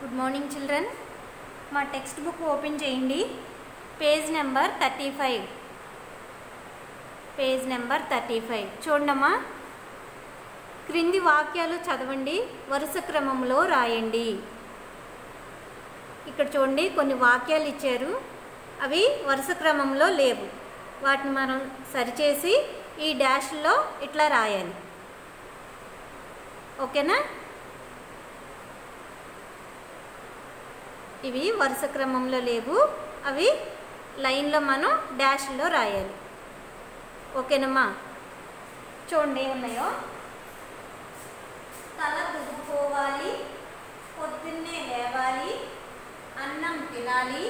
Good morning children మా text book open చేయండి. Page number thirty five page number thirty five చూడమ్మా క్రింది వాక్యాలు చదవండి. వరుస క్రమంలో రాయండి. ఇక్కడ చూడండి కొన్ని వాక్యాలు ఇచ్చారు. అవి వరుస క్రమంలో లేవు. వాటిని మనం సరిచేసి ఈ డాష్లో ఇట్లా రాయాలి. ఓకేనా? ఇవి వరుస క్రమంలో లేవు. అవి లైన్లో మనం డాష్లో రాయాలి. ఓకేనమ్మా? చూడండి ఉన్నాయో తల దువ్వుకోవాలి పొద్దున్నే లేవాలి అన్నం తినాలి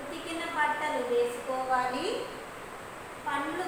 ఉతికిన బట్టలు వేసుకోవాలి పండ్లు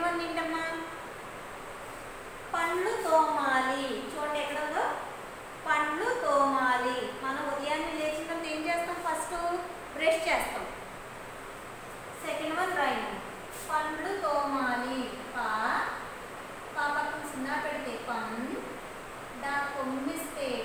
ఎటువంటి ఏంటమ్మా పండ్లు తోమాలి. చూడండి ఎక్కడ ఉందో పండ్లు తోమాలి. మనం ఉదయాన్నే లేచిన తర్వాత ఏం చేస్తాం? ఫస్ట్ బ్రష్ చేస్తాం. సెకండ్ వన్ రైన్. పండ్లు తోమాలి. పా. పాపకం చిన్న పెడితే పన్. దా కొమ్మిస్తే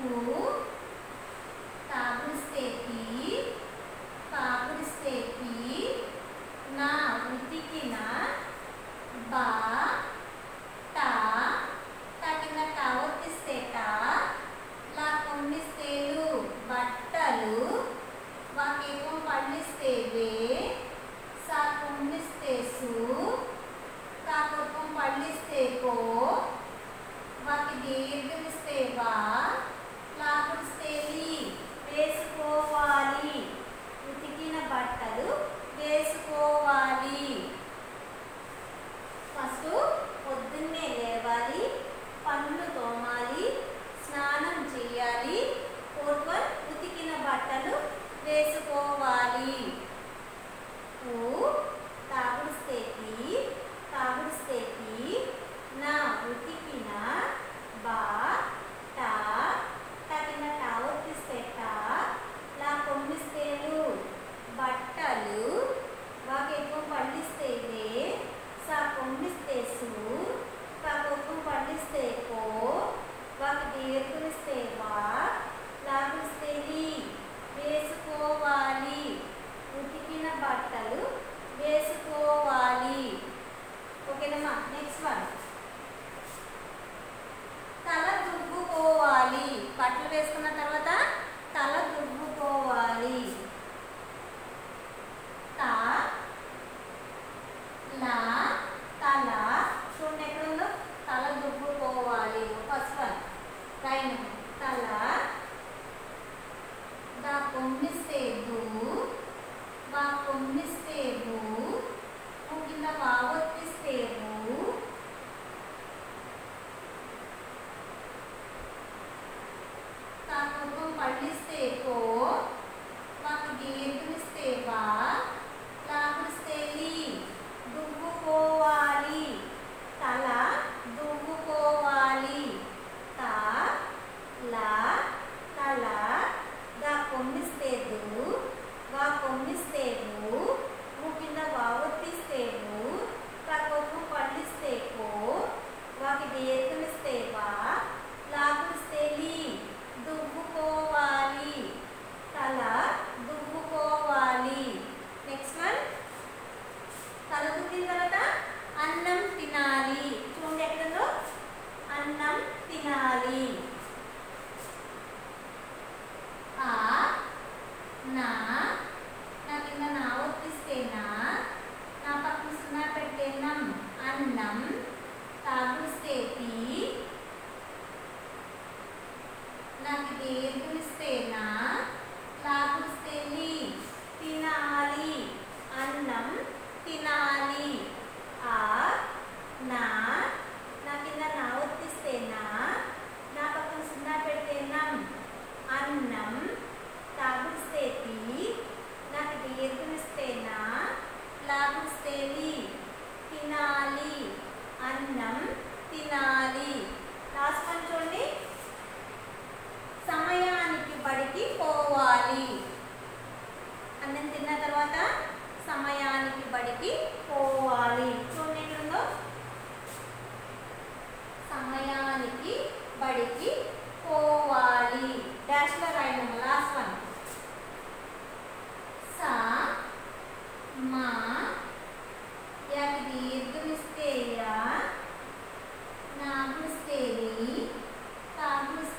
two, cu. Alá.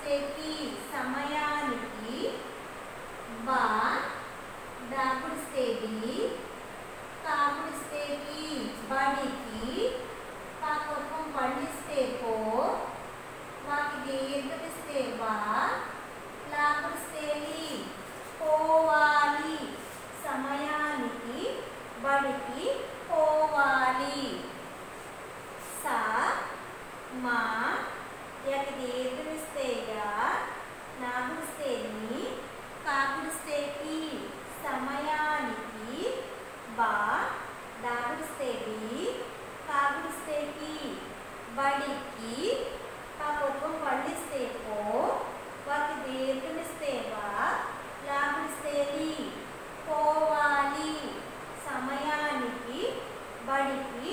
ప్రతి సమయానికి బా దాపుడిస్తేది కాపుడిస్తేకి బడికి పాకొకం పండిస్తే పో వాకి ఎదురిస్తే వా లాపుడిస్తేలి పోవాలి సమయానికి బడికి పోవాలి. సా మా ఎగదీర్ఘిస్తేగా నాగుడిస్తేని కాకుడిస్తేకి సమయానికి? బా? దాగుడిస్తేవి కాకుడిస్తేకి బడికి? పాపకు పండిస్తేకో వాకి దీర్ఘనిస్తేవా పోవాలి. సమయానికి? బడికి?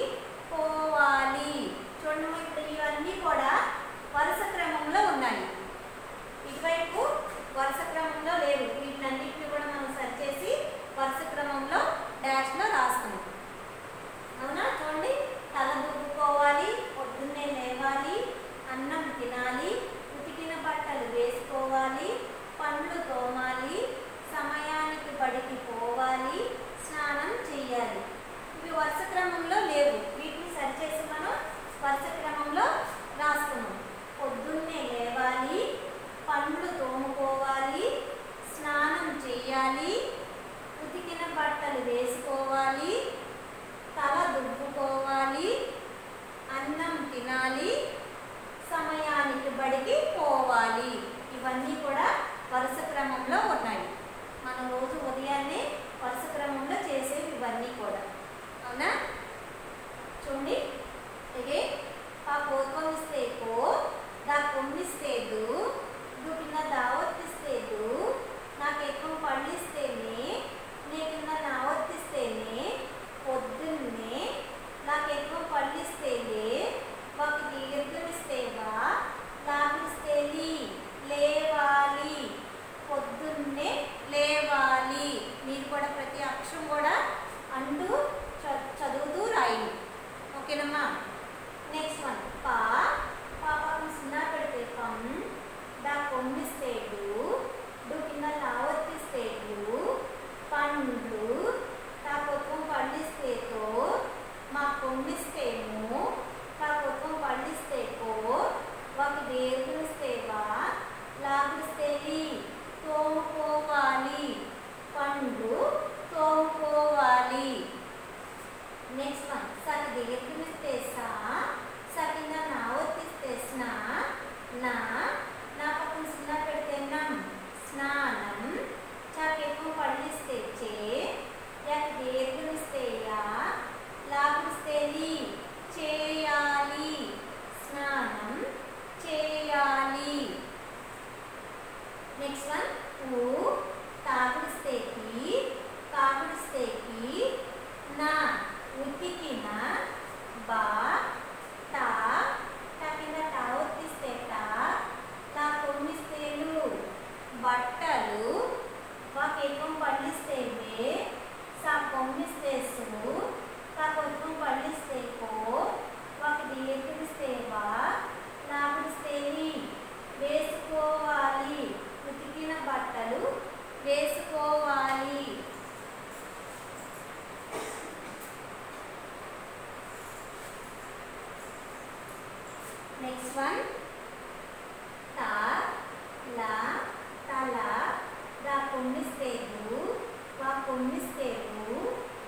own mistério Who?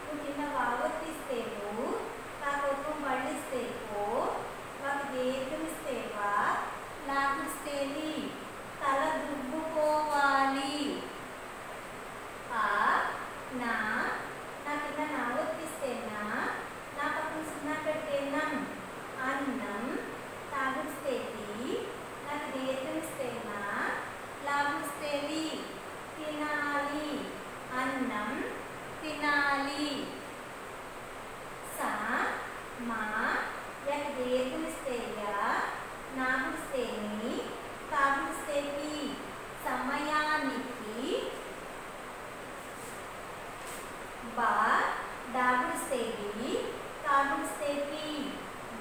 Put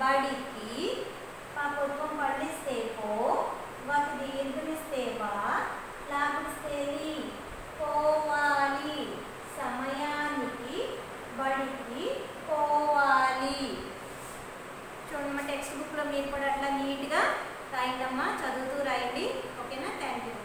బడికి పా కుటుంబం పండిస్తే పో ఒక దీర్ఘమిస్తే వా లాభిస్తేవి పోవాలి. సమయానికి బడికి పోవాలి. చూడమ్మ టెక్స్ట్ బుక్లో మీరు కూడా అట్లా నీట్గా రాయండి చదువుతూ రాయండి. ఓకేనా? Thank you.